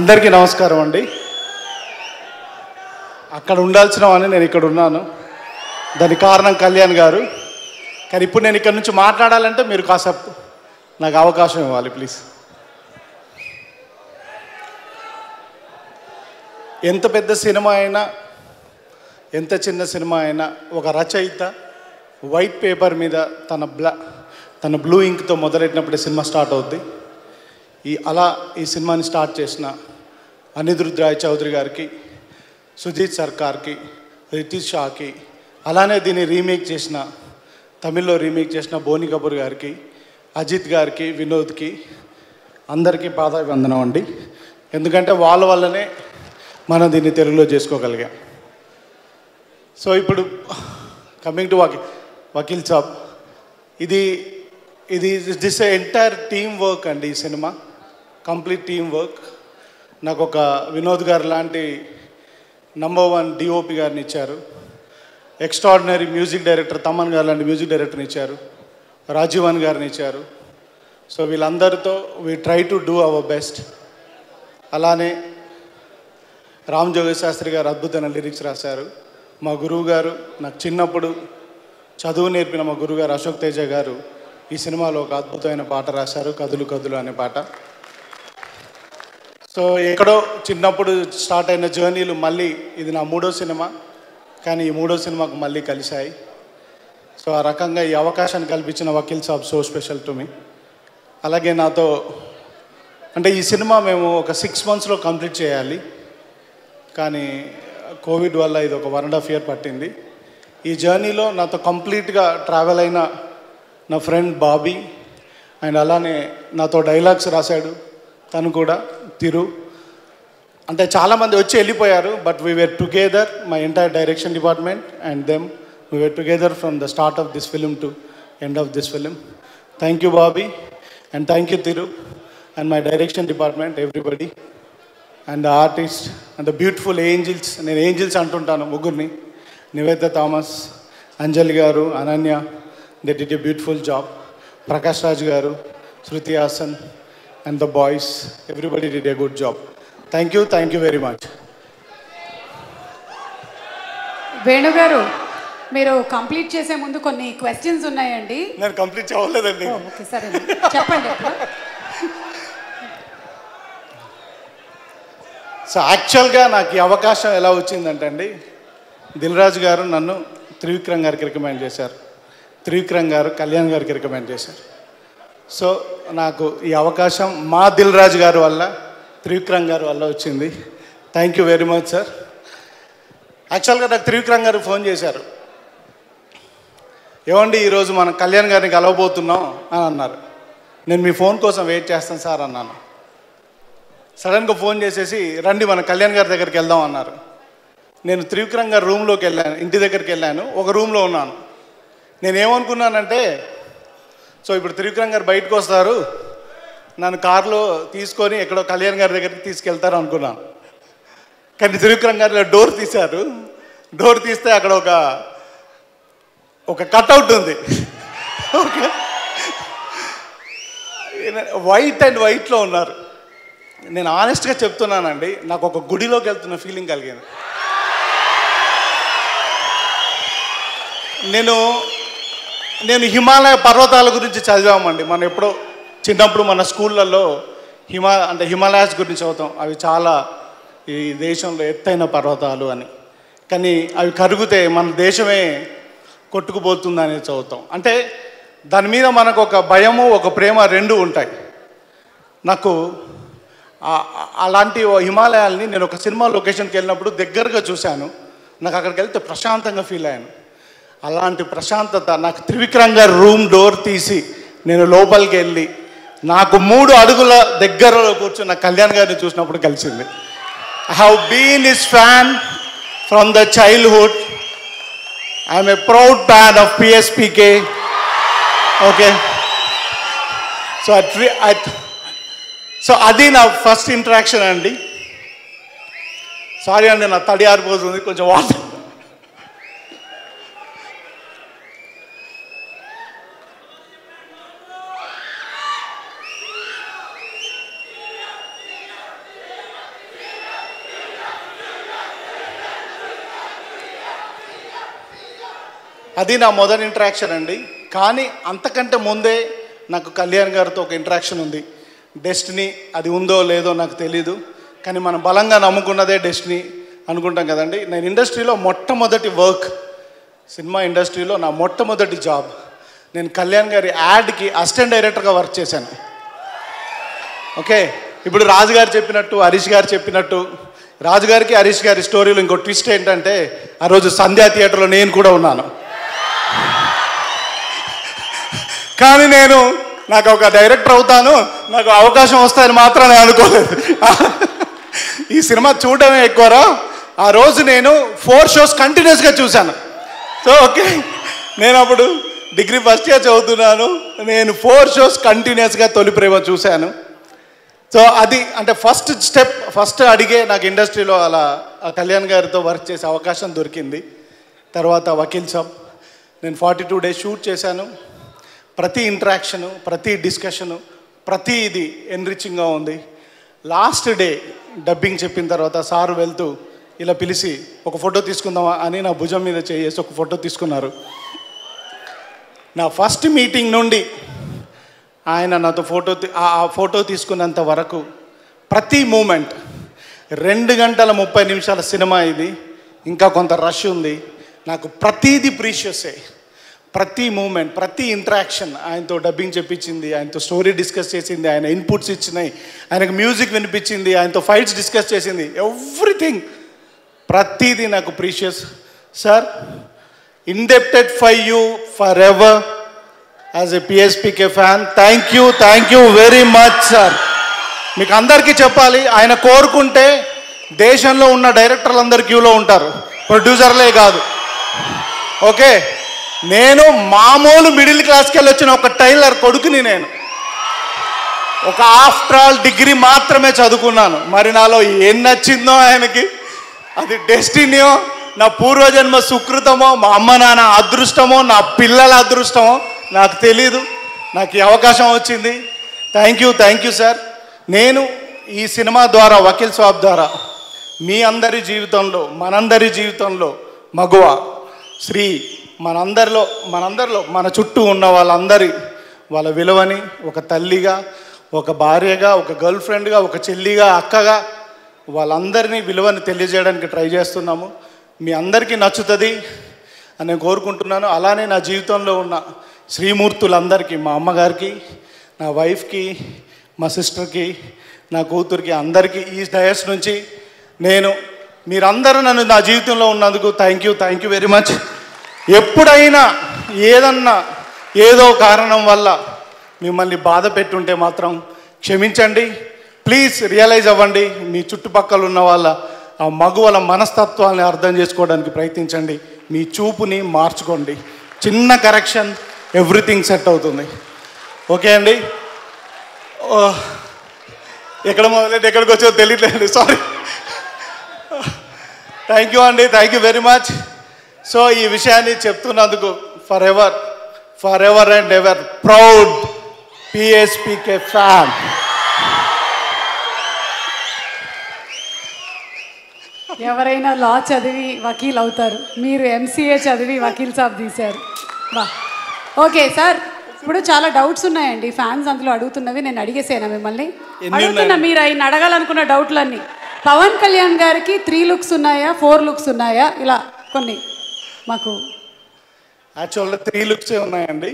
అందరికీ నమస్కారం అండి. అక్కడ ఉండాల్సిన వాడిని నేను ఇక్కడ ఉన్నాను. దానికి కారణం కళ్యాణ్ గారు. కానీ ఇప్పుడు నేను ఇక్కడ నుంచి మాట్లాడాలంటే మీరు కాసేపు నాకు అవకాశం ఇవ్వాలి ప్లీజ్. ఎంత పెద్ద సినిమా అయినా ఎంత చిన్న సినిమా అయినా ఒక రచయిత వైట్ పేపర్ మీద తన బ్లా తన బ్లూ ఇంక్తో మొదలెట్టినప్పుడే సినిమా స్టార్ట్ అవుద్ది. ఈ అలా ఈ సినిమాని స్టార్ట్ చేసిన అనిరుద్ రాయ్ చౌదరి గారికి సుజీత్ సర్కార్కి రితీష్ షాకి అలానే దీన్ని రీమేక్ చేసిన తమిళ్ళో రీమేక్ చేసిన బోని కపూర్ గారికి అజిత్ గారికి వినోద్కి అందరికీ పాదాభివందనం అండి. ఎందుకంటే వాళ్ళ వల్లనే మనం దీన్ని తెలుగులో చేసుకోగలిగాం. సో ఇప్పుడు కమింగ్ టు వకీ వకీల్ సాబ్. ఇది ఇది దిస్ ఎంటైర్ టీమ్ వర్క్ అండి ఈ సినిమా. కంప్లీట్ టీమ్ వర్క్ నాకు ఒక వినోద్ గారు లాంటి నంబర్ వన్ డిఓపి గారిని ఇచ్చారు. ఎక్స్ట్రాడినరీ మ్యూజిక్ డైరెక్టర్ తమన్ గారు లాంటి మ్యూజిక్ డైరెక్టర్ని ఇచ్చారు. రాజీవన్ గారిని ఇచ్చారు. సో వీళ్ళందరితో we try to do our best అలానే రామ్ జోగి శాస్త్రి గారు అద్భుతమైన లిరిక్స్ రాశారు. మా గురువు గారు నాకు చిన్నప్పుడు చదువు నేర్పిన మా గురువుగారు అశోక్ తేజ గారు ఈ సినిమాలో ఒక అద్భుతమైన పాట రాశారు. కదులు కదులు అనే పాట. సో ఎక్కడో చిన్నప్పుడు స్టార్ట్ అయిన జర్నీలు మళ్ళీ ఇది నా మూడో సినిమా. కానీ ఈ మూడో సినిమాకు మళ్ళీ కలిశాయి. సో ఆ రకంగా ఈ అవకాశాన్ని కల్పించిన Vakeel Saab so special to me. అలాగే నాతో అంటే ఈ సినిమా మేము ఒక సిక్స్ మంత్స్లో కంప్లీట్ చేయాలి. కానీ కోవిడ్ వల్ల ఇది ఒక వన్ అండ్ హాఫ్ ఇయర్ పట్టింది. ఈ జర్నీలో నాతో కంప్లీట్గా ట్రావెల్ అయిన నా ఫ్రెండ్ బాబీ అండ్ అలానే నాతో డైలాగ్స్ రాశాడు. తను కూడా తిరు. అంటే చాలామంది వచ్చి వెళ్ళిపోయారు but we were together my entire direction department and then we were together from the start of this film to end of this film thank you Bobby and thank you Thiru and my direction department everybody and the artist and the beautiful angels నేను angels అంటుంటాను ముగ్గురిని. Nivetha Thomas Anjali garu Ananya they did a beautiful job Prakash Raj garu Shruti Haasan and the boys everybody did a good job thank you thank you very much వేణుగారు మీరు complete చేసే ముందు కొన్ని questions ఉన్నాయండి. నేను complete ఓ, okay సరే చెప్పండి so యాక్చువల్గా నాకు ఈ అవకాశం ఎలా వచ్చిందంటే అండి దిల్రాజు గారు నన్ను త్రివిక్రమ్ గారికి రికమెండ్ చేశారు. త్రివిక్రమ్ గారు కళ్యాణ్ గారికి రికమెండ్ చేశారు. సో నాకు ఈ అవకాశం మా దిల్ రాజు గారి వల్ల త్రివిక్రమ్ గారి వల్ల వచ్చింది. Thank you very much sir యాక్చువల్గా నాకు త్రివిక్రమ్ గారు ఫోన్ చేశారు. ఏమండి ఈరోజు మనం కళ్యాణ్ గారిని కలవబోతున్నాం అని అన్నారు. నేను మీ ఫోన్ కోసం వెయిట్ చేస్తాను సార్ అన్నాను. సడన్గా ఫోన్ చేసేసి రండి మన కళ్యాణ్ గారి దగ్గరికి వెళ్దాం అన్నారు. నేను త్రివిక్రమ్ గారి రూమ్లోకి వెళ్ళాను ఇంటి దగ్గరికి వెళ్ళాను ఒక రూమ్లో ఉన్నాను. నేనేమనుకున్నానంటే సో ఇప్పుడు త్రివిక్రమ్ గారు బయటకు వస్తారు. నన్ను కారులో తీసుకొని ఎక్కడో కళ్యాణ్ గారి దగ్గరికి తీసుకెళ్తారు అనుకున్నాను. కానీ త్రివిక్రమ్ గారు డోర్ తీశారు. డోర్ తీస్తే అక్కడ ఒక ఒక కట్అవుట్ ఉంది. ఓకే. వైట్ అండ్ వైట్లో ఉన్నారు. నేను ఆనెస్ట్గా చెప్తున్నానండి నాకు ఒక గుడిలోకి వెళ్తున్న ఫీలింగ్ కలిగింది. నేను నేను హిమాలయ పర్వతాల గురించి చదివామండి. మనం ఎప్పుడో చిన్నప్పుడు మన స్కూళ్ళల్లో హిమా అంటే హిమాలయాస్ గురించి చదువుతాం. అవి చాలా ఈ దేశంలో ఎత్తైన పర్వతాలు అని. కానీ అవి కరిగితే మన దేశమే కొట్టుకుపోతుందని చదువుతాం. అంటే దాని మీద మనకు ఒక భయము ఒక ప్రేమ రెండు ఉంటాయి. నాకు అలాంటి హిమాలయాల్ని నేను ఒక సినిమా లొకేషన్కి వెళ్ళినప్పుడు దగ్గరగా చూశాను. నాకు అక్కడికి వెళ్తే ప్రశాంతంగా ఫీల్ అయ్యాను. అలాంటి ప్రశాంతత నాకు త్రివిక్రమ్ రూమ్ డోర్ తీసి నేను లోపలికి వెళ్ళి నాకు మూడు అడుగుల దగ్గరలో కూర్చున్న కళ్యాణ్ గారిని చూసినప్పుడు కలిసింది. I have been his fan from the childhood I'm a proud fan of PSPK okay so I so అది నా ఫస్ట్ ఇంట్రాక్షన్ అండి. సారీ అండి నా తడి ఆరిపోతుంది కొంచెం వాటర్ అది నా మొదటి ఇంటరాక్షన్ అండి. కానీ అంతకంటే ముందే నాకు కళ్యాణ్ గారితో ఒక ఇంటరాక్షన్ ఉంది. డెస్టినీ అది ఉందో లేదో నాకు తెలీదు. కానీ మనం బలంగా నమ్ముకున్నదే డెస్టినీ అనుకుంటాం కదండి. నేను ఇండస్ట్రీలో మొట్టమొదటి వర్క్ సినిమా ఇండస్ట్రీలో నా మొట్టమొదటి జాబ్ నేను కళ్యాణ్ గారి యాడ్కి అసిస్టెంట్ డైరెక్టర్గా వర్క్ చేశాను. ఓకే? ఇప్పుడు రాజు గారు చెప్పినట్టు హరీష్ గారు చెప్పినట్టు రాజు గారికి హరీష్ గారి స్టోరీలో ఇంకో ట్విస్ట్ ఏంటంటే ఆ రోజు సంధ్యా థియేటర్లో నేను కూడా ఉన్నాను. కానీ నేను నాకు ఒక డైరెక్టర్ అవుతాను నాకు అవకాశం వస్తాయని మాత్రం నేను అనుకోలేదు. ఈ సినిమా చూడడమే ఎక్కువరా ఆ రోజు నేను ఫోర్ షోస్ కంటిన్యూస్గా చూశాను. So okay. నేను అప్పుడు డిగ్రీ ఫస్ట్ ఇయర్ చదువుతున్నాను. నేను ఫోర్ షోస్ కంటిన్యూస్గా తొలి ప్రేమ చూశాను. సో అది అంటే ఫస్ట్ స్టెప్ ఫస్ట్ అడిగే నాకు ఇండస్ట్రీలో అలా ఆ కళ్యాణ్ గారితో వర్క్ చేసే అవకాశం దొరికింది. తర్వాత వకీల్ సాబ్. నేను ఫార్టీ టూ డేస్ షూట్ చేశాను. ప్రతి ఇంటరాక్షను ప్రతి డిస్కషను ప్రతి ఇది ఎన్రిచింగ్గా ఉంది. లాస్ట్ డే డబ్బింగ్ చెప్పిన తర్వాత సార్ వెళ్తూ ఇలా పిలిచి ఒక ఫోటో తీసుకుందామా? అని నా భుజం మీద చేసి ఒక ఫోటో తీసుకున్నారు. నా ఫస్ట్ మీటింగ్ నుండి ఆయన నాతో ఫోటో తీ- ఆ ఆ ఫోటో తీసుకున్నంత వరకు ప్రతి మూమెంట్ రెండు గంటల ముప్పై నిమిషాల సినిమా ఇది ఇంకా కొంత రష్ ఉంది. నాకు ప్రతీది ప్రీషియసే ప్రతి మూమెంట్ ప్రతి ఇంటరాక్షన్ ఆయనతో డబ్బింగ్ చెప్పించింది ఆయనతో స్టోరీ డిస్కస్ చేసింది ఆయన ఇన్పుట్స్ ఇచ్చినాయి ఆయనకు మ్యూజిక్ వినిపించింది ఆయనతో ఫైట్స్ డిస్కస్ చేసింది ఎవ్రీథింగ్. ప్రతిదీ నాకు precious. Sir indebted by you for ever as a PSPK fan. Thank you thank you very much sir. మీకు అందరికీ చెప్పాలి ఆయన కోరుకుంటే దేశంలో ఉన్న డైరెక్టర్లు అందరు క్యూలో ఉంటారు. ప్రొడ్యూసర్లే కాదు. ఓకే? నేను మామూలు మిడిల్ క్లాస్కి వెళ్ళి వచ్చిన ఒక టైలర్ కొడుకుని నేను. ఒక ఆఫ్టర్ ఆల్ డిగ్రీ మాత్రమే చదువుకున్నాను. మరి నాలో ఏం నచ్చిందో ఆయనకి? అది డెస్టినీయో? నా పూర్వజన్మ సుకృతమో? మా అమ్మ నాన్న అదృష్టమో? నా పిల్లల అదృష్టమో? నాకు తెలీదు. నాకు ఈ అవకాశం వచ్చింది. Thank you thank you sir. నేను ఈ సినిమా ద్వారా వకీల్ స్వాబ్ ద్వారా మీ అందరి జీవితంలో మనందరి జీవితంలో మగువ శ్రీ మనందరిలో మనందరిలో మన చుట్టూ ఉన్న వాళ్ళందరి వాళ్ళ విలువని ఒక తల్లిగా ఒక భార్యగా ఒక గర్ల్ ఫ్రెండ్గా ఒక చెల్లిగా అక్కగా వాళ్ళందరినీ విలువని తెలియజేయడానికి ట్రై చేస్తున్నాము. మీ అందరికీ నచ్చుతుంది అని నేను కోరుకుంటున్నాను. అలానే నా జీవితంలో ఉన్న శ్రీమూర్తులందరికీ మా అమ్మగారికి నా వైఫ్కి మా సిస్టర్కి నా కూతురికి అందరికీ ఈ డయస్ నుంచి నేను మీరందరూ నన్ను నా జీవితంలో ఉన్నందుకు thank you thank you very much ఎప్పుడైనా ఏదన్నా ఏదో కారణం వల్ల మిమ్మల్ని బాధ పెట్టుంటే మాత్రం క్షమించండి. ప్లీజ్ రియలైజ్ అవ్వండి మీ చుట్టుపక్కల ఉన్న వాళ్ళ ఆ మగువల మనస్తత్వాన్ని అర్థం చేసుకోవడానికి ప్రయత్నించండి. మీ చూపుని మార్చుకోండి. చిన్న కరెక్షన్ ఎవ్రీథింగ్ సెట్ అవుతుంది. ఓకే అండి? Uh, ఎక్కడ మొదలైతే ఎక్కడికి వచ్చో తెలియట్లేదు. సారీ థ్యాంక్ యూ అండి. Thank you very much so ఈ విషయాన్ని చెప్తున్నందుకు for ever for ever and ever proud PSPK fan ఎవరైనా లా చదివి వకీల్ అవుతారు. మీరు ఎంసీఏ చదివి వకీల్ సాబ్ తీశారు. బా. Okay sir. ఇప్పుడు చాలా డౌట్స్ ఉన్నాయండి. ఫ్యాన్స్ అందులో అడుగుతున్నవి నేను అడిగేసాను మిమ్మల్ని? అడుగుతున్నా మీరు ఆయన అడగాలనుకున్న డౌట్లన్నీ. పవన్ కళ్యాణ్ గారికి త్రీ లుక్స్ ఉన్నాయా ఫోర్ లుక్స్ ఉన్నాయా? ఇలా కొన్ని. మాకు యాక్చువల్గా త్రీ లుక్సే ఉన్నాయండి.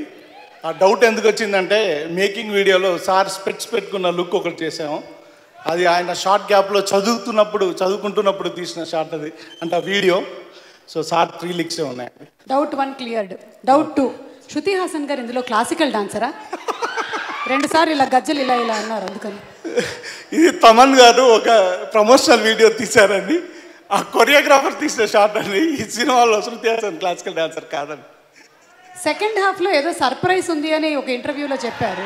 ఆ డౌట్ ఎందుకు వచ్చిందంటే మేకింగ్ వీడియోలో సార్ స్పెట్స్ పెట్టుకున్న లుక్ ఒకటి చేసాము అది ఆయన షార్ట్ గ్యాప్లో చదువుతున్నప్పుడు చదువుకుంటున్నప్పుడు తీసిన షార్ట్ అది అంటే ఆ వీడియో సో సార్ త్రీ లుక్సే ఉన్నాయండి. Doubt one cleared doubt two Shruti Haasan garu ఇందులో క్లాసికల్ డాన్సరా రెండు సార్లు ఇలా గజ్జలు ఇలా ఇలా అన్నారు అందుకని. ఇది తమన్ గారు ఒక ప్రమోషనల్ వీడియో తీశారండి. ఆ కొరియోగ్రాఫర్ తీసిన షార్ట్ అండి. ఈ సినిమాలో శృతి హాసన్ క్లాసికల్ డాన్సర్ కాదండి సెకండ్ హాఫ్లో ఏదో సర్ప్రైజ్ ఉంది అని ఒక ఇంటర్వ్యూలో చెప్పారు.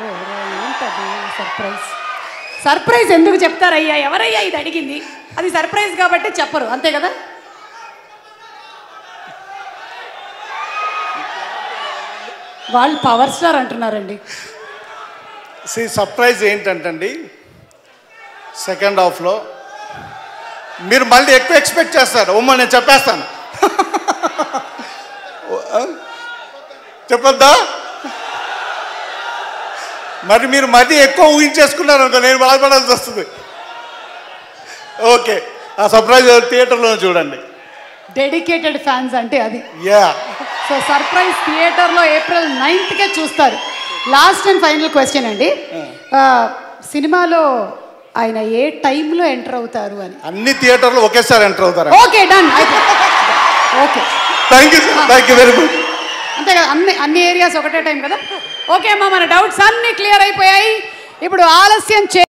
ఏంటది సర్ప్రైజ్ సర్ప్రైజ్ ఎందుకు చెప్తారయ్యా? ఎవరయ్యా ఇది అడిగింది? అది సర్ప్రైజ్ కాబట్టి చెప్పరు. అంతే కదా? వాళ్ళు పవర్ స్టార్ అంటున్నారండి. సి సర్ప్రైజ్ ఏంటంటండి? సెకండ్ హాఫ్లో మీరు మళ్ళీ ఎక్కువ ఎక్స్పెక్ట్ చేస్తారు. ఉమ్మ నేను చెప్పేస్తాను. చెప్పొద్దా? మరి మీరు మరీ ఎక్కువ ఊహించేసుకున్నారు అనుకో నేను బాధపడాల్సి వస్తుంది. ఓకే. ఆ సర్ప్రైజ్ థియేటర్లో చూడండి. డెడికేటెడ్ ఫ్యాన్స్ అంటే అది. యా సో సర్ప్రైజ్ థియేటర్లో ఏప్రిల్ నైన్త్కే చూస్తారు. లాస్ట్ అండ్ ఫైనల్ క్వశ్చన్ అండి. ఆ, సినిమాలో ఆయన ఏ టైంలో ఎంటర్ అవుతారు అని. అన్ని థియేటర్లు ఒకేసారి ఎంటర్ అవుతారు okay done okay. Thank you thank you very much అంతే కదా అన్ని అన్ని ఏరియాస్ ఒకటే టైం కదా. ఓకే అమ్మా మన డౌట్స్ అన్ని క్లియర్ అయిపోయాయి. ఇప్పుడు ఆలస్యం చే